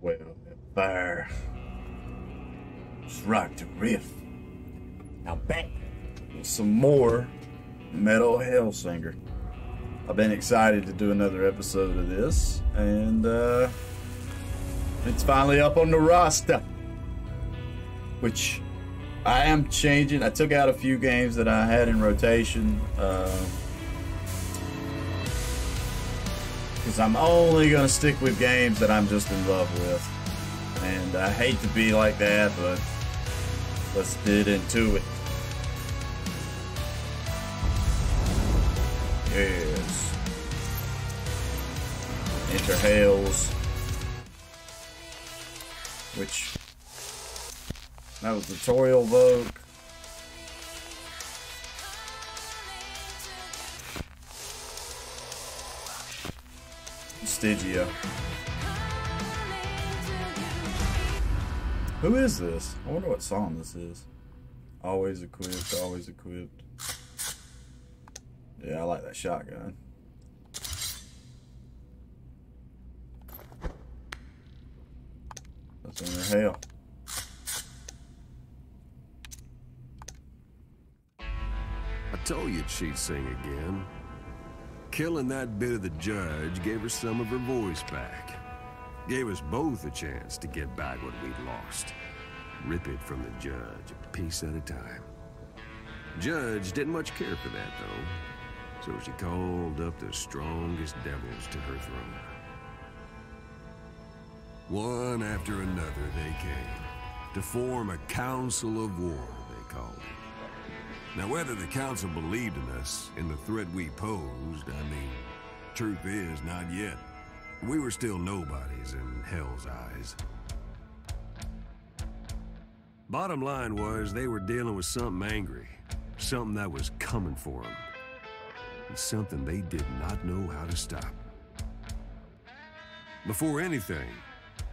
Well, fire. Strike to riff. Now back with some more Metal Hellsinger. I've been excited to do another episode of this, and uh, it's finally up on the roster. Which I am changing. I took out a few games that I had in rotation. Because I'm only going to stick with games that I'm just in love with. And I hate to be like that, but let's get into it. Yes. Enter Hales. Which that was Tutorial Voke. Stygia. Who is this? I wonder what song this is. Always equipped, always equipped. Yeah, I like that shotgun. That's in hell. I told you she'd sing again. Killing that bit of the judge gave her some of her voice back. Gave us both a chance to get back what we'd lost. Rip it from the judge, a piece at a time. Judge didn't much care for that, though. So she called up the strongest devils to her throne. One after another they came, to form a council of war. Now, whether the council believed in us, in the threat we posed, I mean, truth is, not yet. We were still nobodies in Hell's eyes. Bottom line was, they were dealing with something angry. Something that was coming for them. And something they did not know how to stop. Before anything,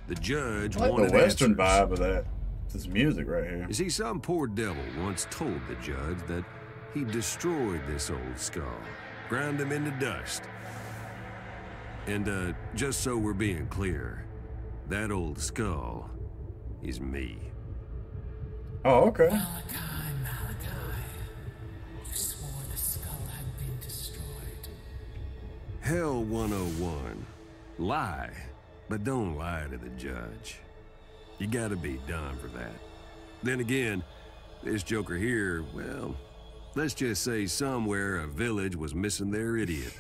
the judge I like wanted the western answers. vibe of that. This music right here. You see, some poor devil once told the judge that he destroyed this old skull, ground him into dust. And, uh, just so we're being clear, that old skull is me. Oh, okay. Malachi, Malachi. You swore the skull had been destroyed. Hell 101. Lie, but don't lie to the judge. You gotta be done for that. Then again, this joker here, well, let's just say somewhere a village was missing their idiot.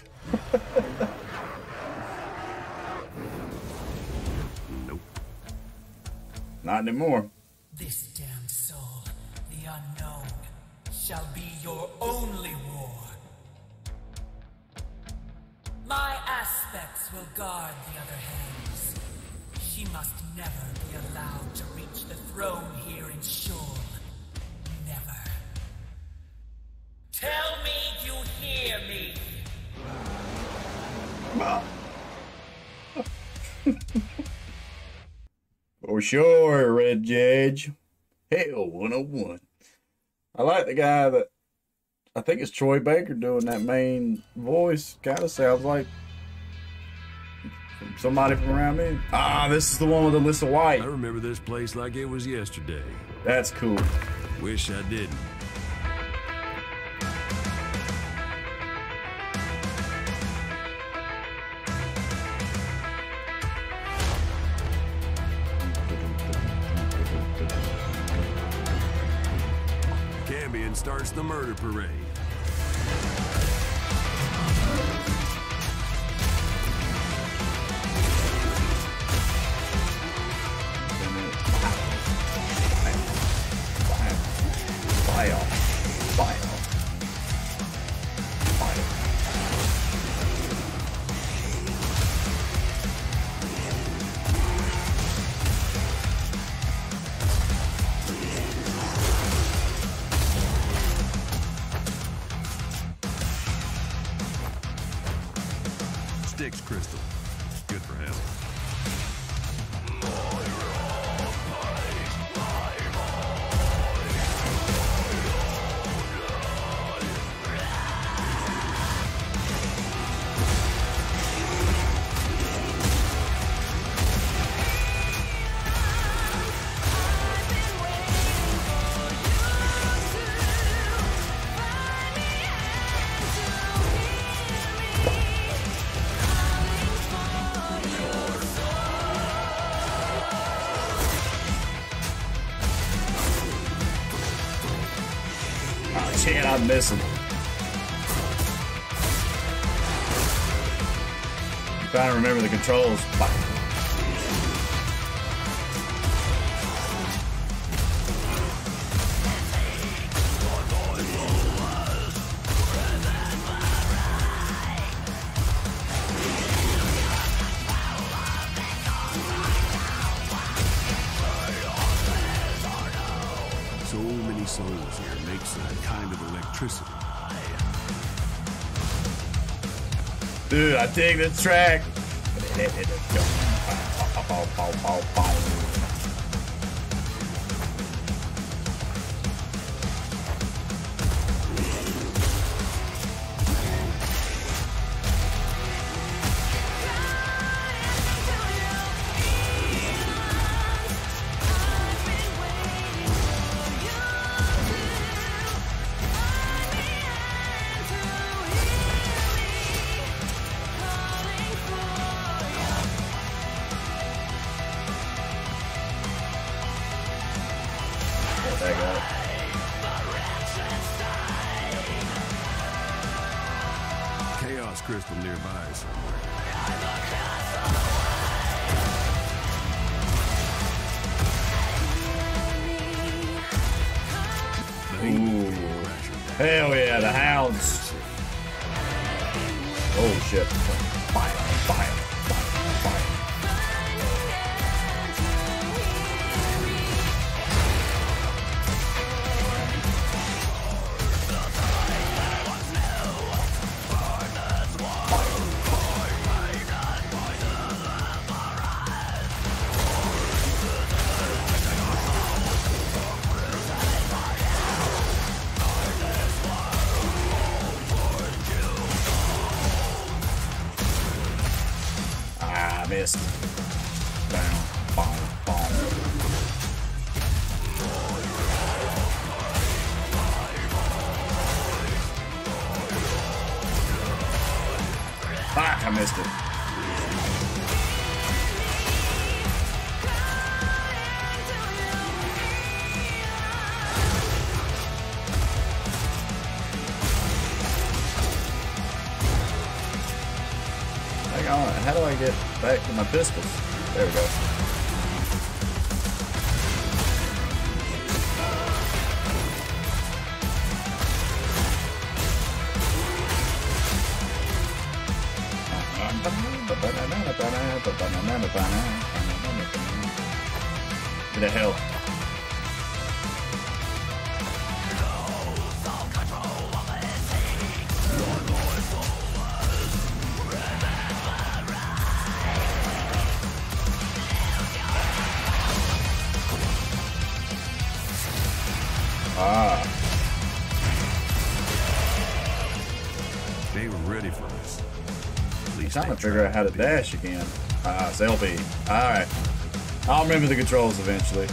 nope. Not anymore. This damned soul, the unknown, shall be your only war. My aspects will guard the other hands. She must never be allowed to reach the throne here in Sheol. Never. Tell me you hear me. For oh, sure, Red Judge. Hell 101. I like the guy that I think it's Troy Baker doing that main voice. Kind of sounds like somebody from around me. Ah, this is the one with Alissa White. I remember this place like it was yesterday. That's cool. Wish I didn't. Cambion starts the murder parade. I'm missing. Trying to remember the controls. Kind of electricity. Dude, I dig the track. Back up. Chaos crystal nearby somewhere. Ooh. Hell yeah, the hounds. Oh shit. Fire, fire, Fuck, I missed it. Hang on, how do I get back to my pistols? There we go. Who the hill. Ah, They were ready for us. At least trying to figure out how to dash again. Ah, it's LB. Alright. I'll remember the controls eventually.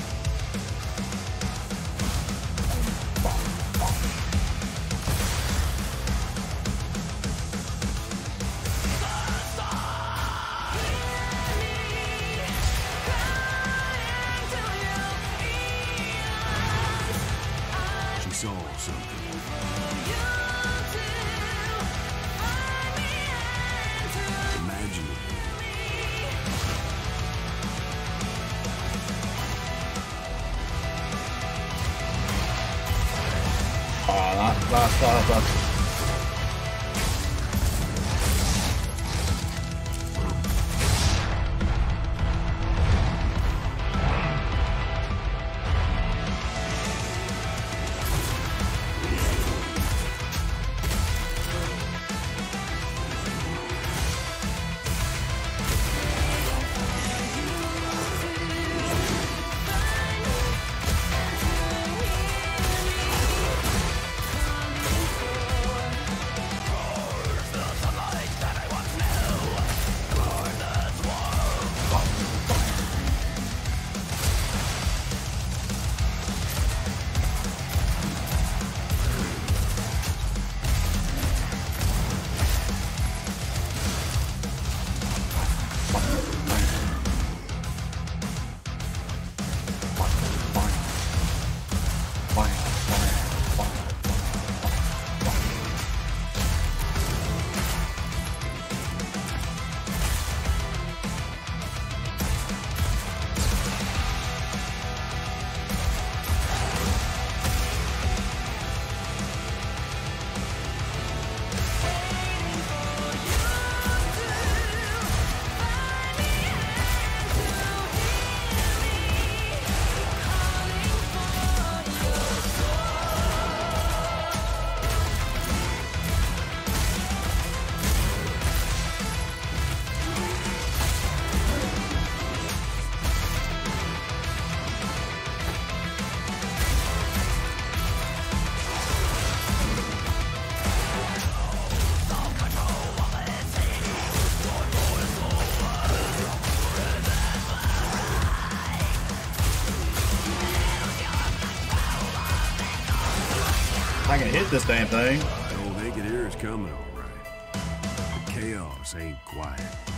This damn thing. Oh, they could hear us coming all right. The chaos ain't quiet.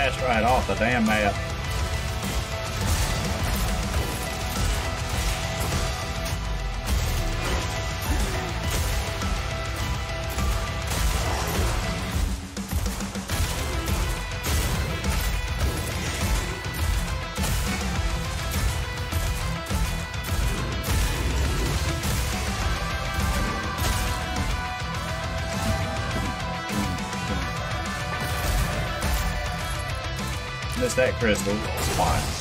That's right off the damn map. That crystal. Fine.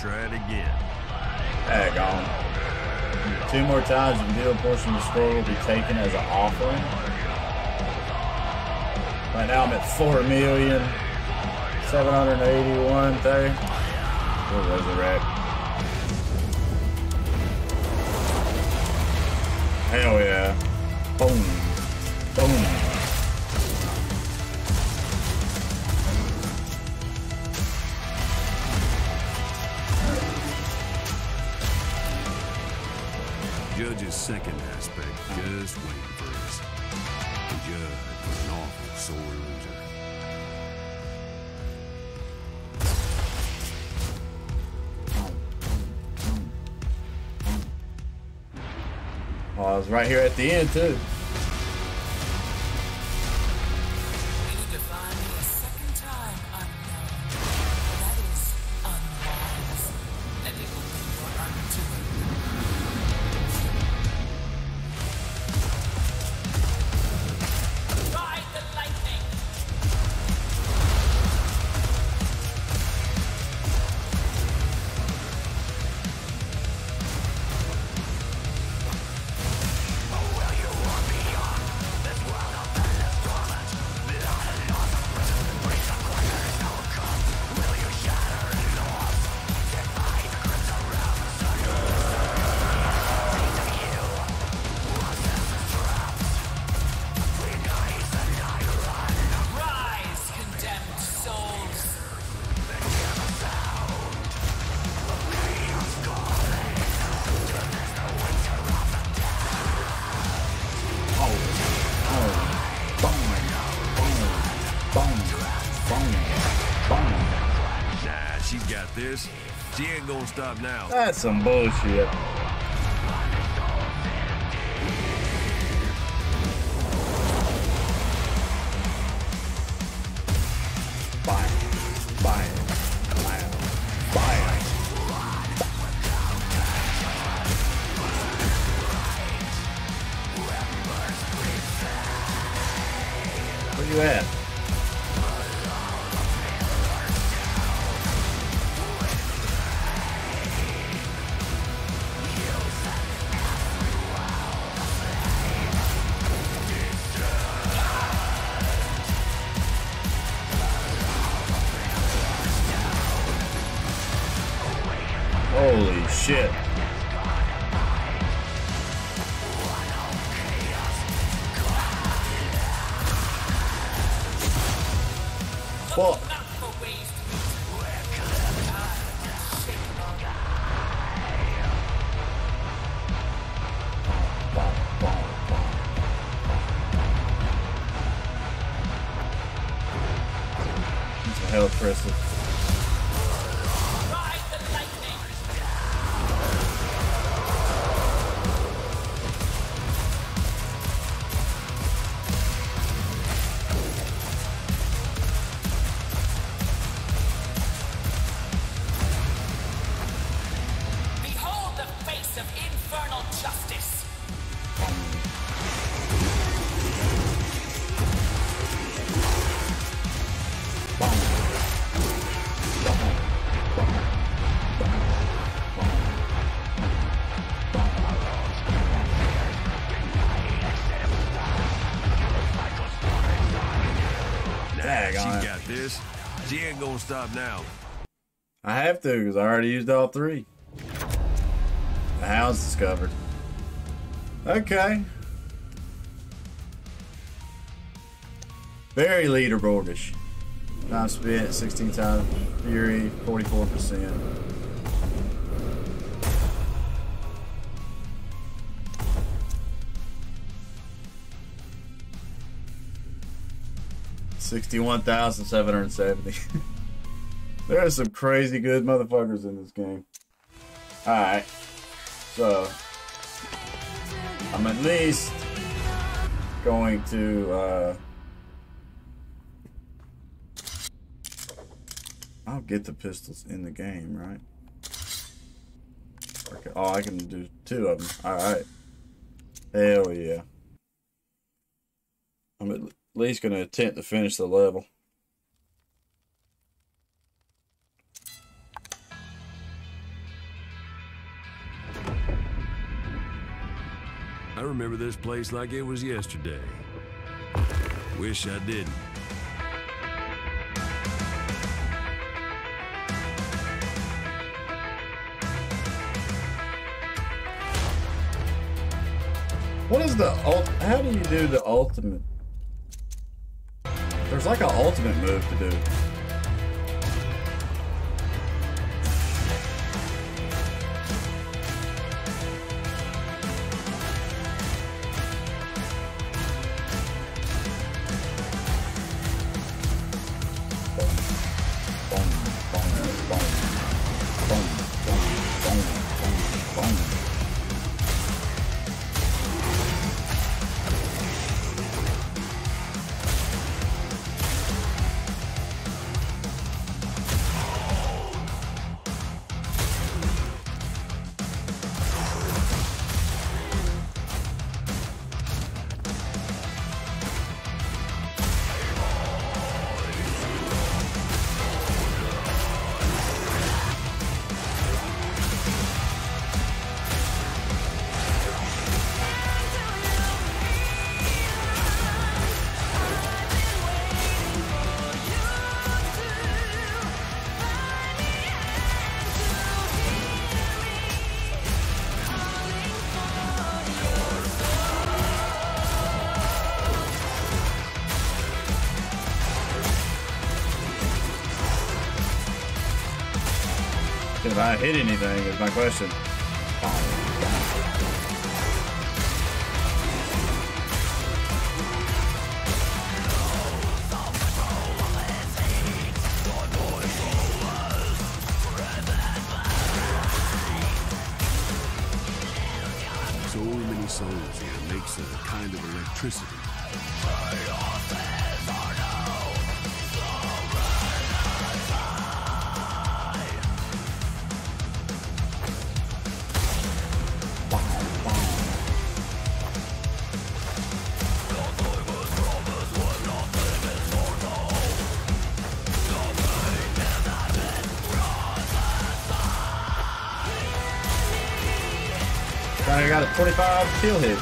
She it again. Daggone. Um, two more times and deal portion of the scroll will be taken as an offering. Right now I'm at four million seven hundred eighty-one thirty. We'll resurrect. Judge's second aspect just waiting for us. The judge was an awful sore loser. I was right here at the end too. Stop now. That's some bullshit. shit. She ain't gonna stop now. I have to because I already used all three. The house discovered. Okay. Very leaderboardish. Time spent 16 times. Fury 44%. Sixty-one thousand seven hundred seventy. There are some crazy good motherfuckers in this game. Alright. So, I'm at least going to, uh, I'll get the pistols in the game, right? Okay. Oh, I can do two of them. Alright. Hell yeah. I'm at least going to attempt to finish the level. I remember this place like it was yesterday. Wish I didn't. What is the? How do you do the ultimate? There's like an ultimate move to do. Not hit anything is my question. So many souls here makes a kind of electricity. 25 kill hit.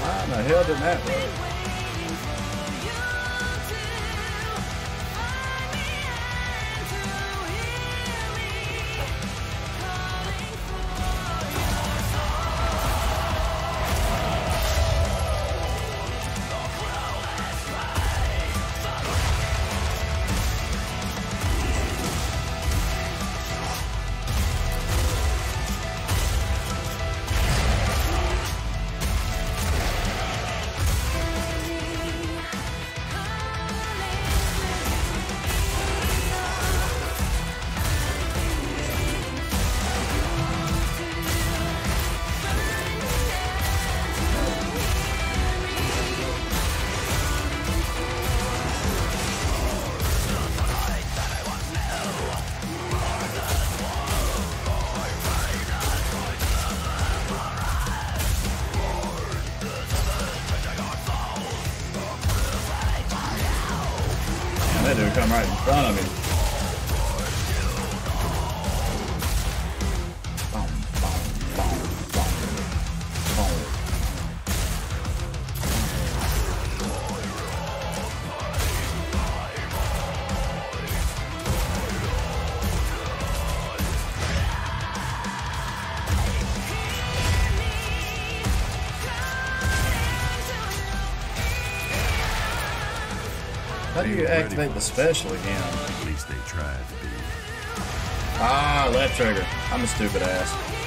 Why in the hell did that work? How do you activate the special again? At least they tried to be. Ah, left trigger. I'm a stupid ass.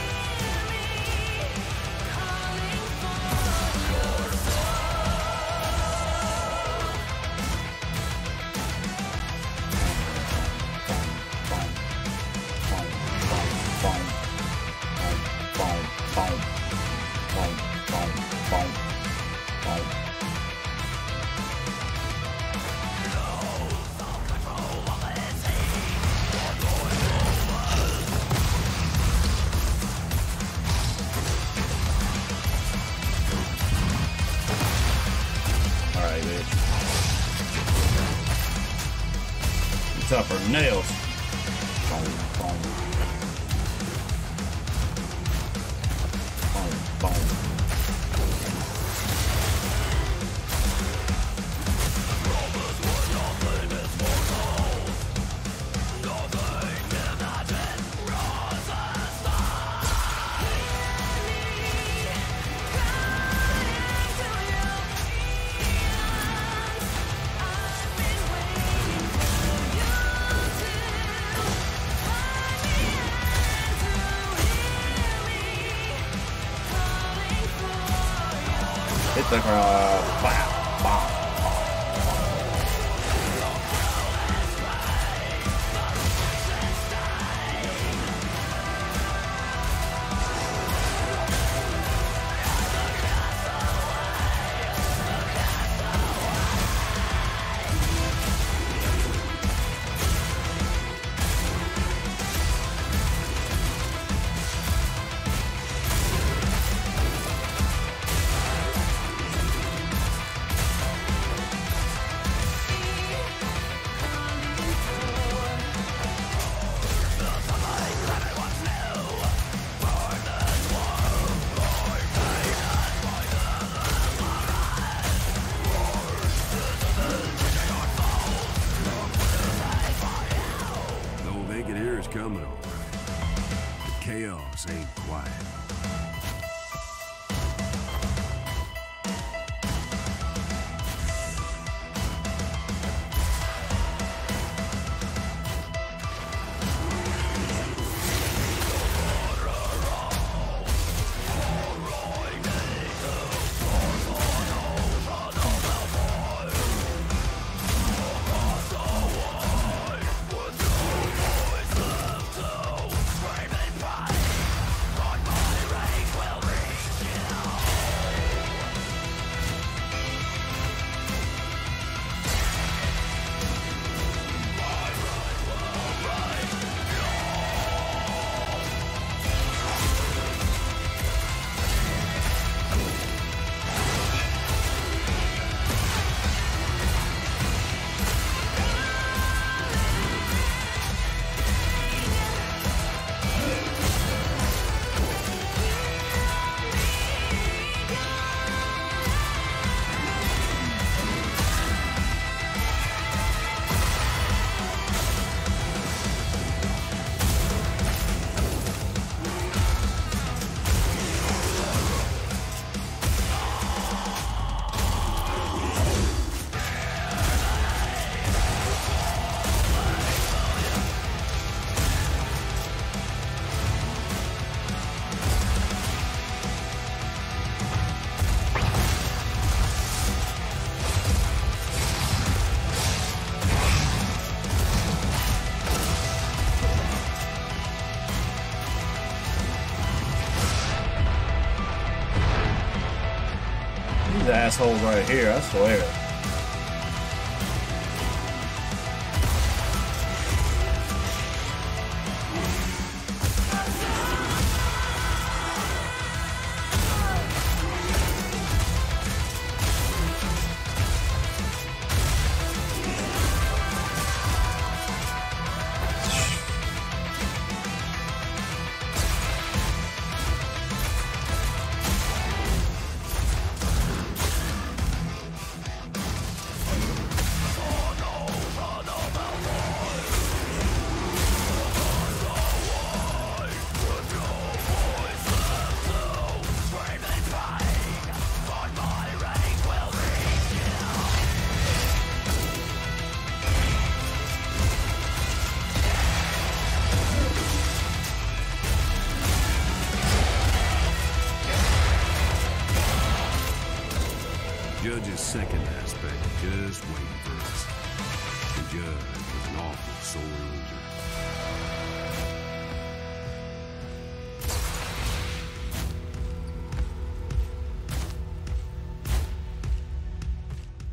These assholes right here, I swear.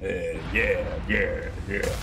Yeah, yeah, yeah,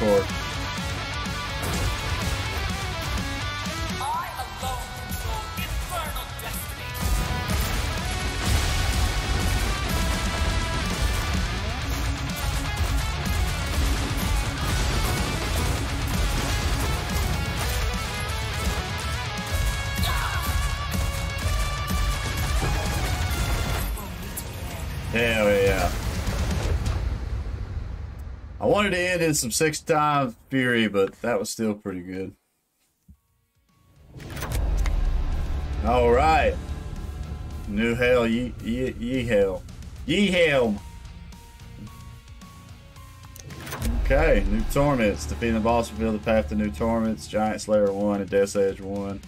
That wanted to end in some six times fury, but that was still pretty good. All right. New hell, ye, ye, ye hell. Yhelm. Okay, new torments. Defeating the boss reveal the path to new torments. Giant Slayer 1 and Death's Edge 1.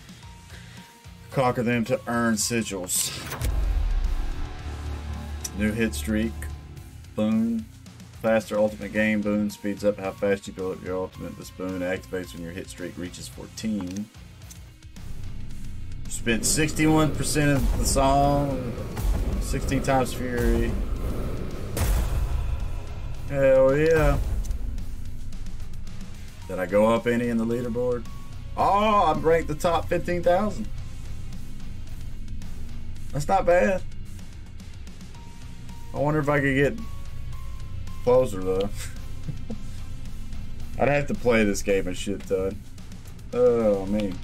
Conquer them to earn sigils. New hit streak. Boon. Faster ultimate game boon speeds up how fast you build up your ultimate. This boon activates when your hit streak reaches 14. Spent 61% of the song 16 times Fury. Hell yeah. Did I go up any in the leaderboard? Oh, I'm ranked the top 15,000. That's not bad. I wonder if I could get closer though. I'd have to play this game a shit ton. Oh man.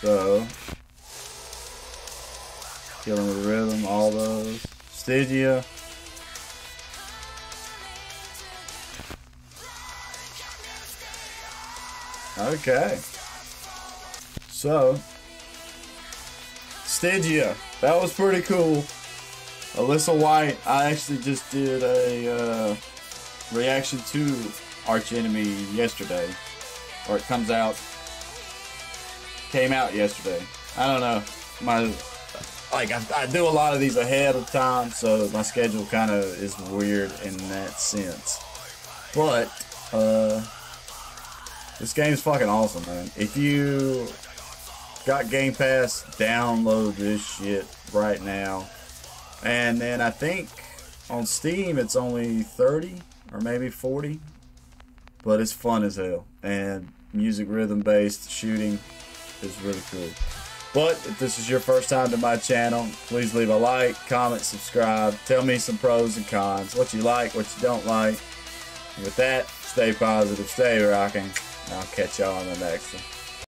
So Killing the rhythm, all those. Stygia. Okay. So, Stygia. That was pretty cool. Alissa White. I actually just did a uh, reaction to Arch Enemy yesterday. Or it comes out. Came out yesterday. I don't know. My like I, I do a lot of these ahead of time, so my schedule kind of is weird in that sense. But uh, this game's fucking awesome, man. If you got Game Pass, download this shit right now. And then I think on Steam it's only 30 or maybe 40. But it's fun as hell. And music rhythm based shooting is really cool. But if this is your first time to my channel, please leave a like, comment, subscribe. Tell me some pros and cons, what you like, what you don't like. And with that, stay positive, stay rocking. And I'll catch y'all on the next one.